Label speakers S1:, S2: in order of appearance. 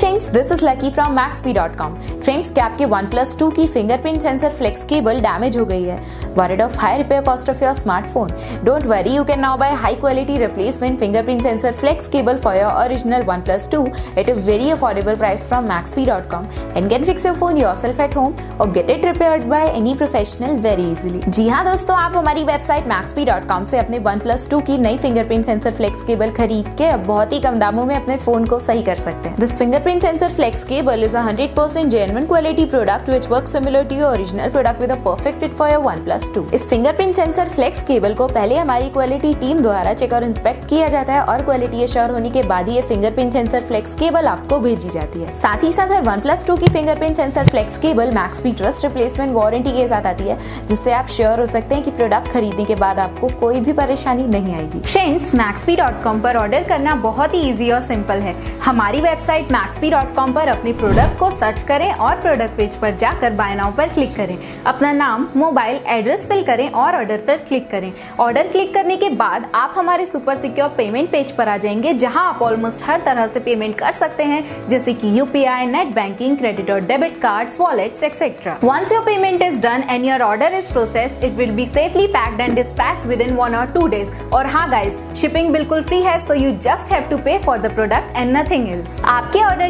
S1: Friends this is Lucky from maxp.com friends क्या आपके one plus two की fingerprint sensor flex cable damage हो गई है। Worried of high repair cost of your smartphone don't worry you can now buy high quality replacement fingerprint sensor flex cable for your original OnePlus 2 at a very affordable price from maxp.com and can fix your phone yourself at home or get it repaired by any professional very easily. जी हाँ दोस्तों, आप हमारी website maxp.com से अपने one plus two की नई fingerprint sensor flex cable खरीद के अब बहुत ही कम दामों में अपने फ़ोन को सही कर सकते हैं। This fingerprint fingerprint sensor flex cable is a 100% genuine quality product which works similar to your original product with a perfect fit for your OnePlus 2. इस फिंगरप्रिंट सेंसर फ्लेक्स केबल को पहले हमारी क्वालिटी टीम द्वारा check और inspect किया जाता है और क्वालिटी एश्योर होने के बाद ही ये फिंगरप्रिंट सेंसर फ्लेक्स केबल आपको भेजी जाती है। साथ ही साथ हर OnePlus 2 की fingerprint sensor flex cable Max P trust replacement warranty के साथ आती है, जिससे आप श्योर हो सकते हैं कि प्रोडक्ट खरीदने के बाद आपको कोई भी परेशानी नहीं आएगी। फ्रेंड्स मैक्सपी.com पर ऑर्डर करना बहुत ही इजी और सिंपल है। हमारी वेबसाइट मैक्सपी.com पर अपने प्रोडक्ट को सर्च करें और प्रोडक्ट पेज पर जाकर बाय नाउ पर क्लिक करें। अपना नाम मोबाइल एड्रेस फिल करें और ऑर्डर पर क्लिक करें। ऑर्डर क्लिक करने के बाद आप हमारे सुपर सिक्योर पेमेंट पेज पर आ जाएँगे, जहाँ आप ऑलमोस्ट हर तरह से पेमेंट कर सकते हैं, जैसे कि यूपीआई नेट बैंकिंग क्रेडिट और debit card wallets etcetera once your payment is done and your order is process it will be safely packed and dispatch within one or two days और हाँ guys shipping बिल्कुल free है so you just have to pay for the product and nothing else आपके order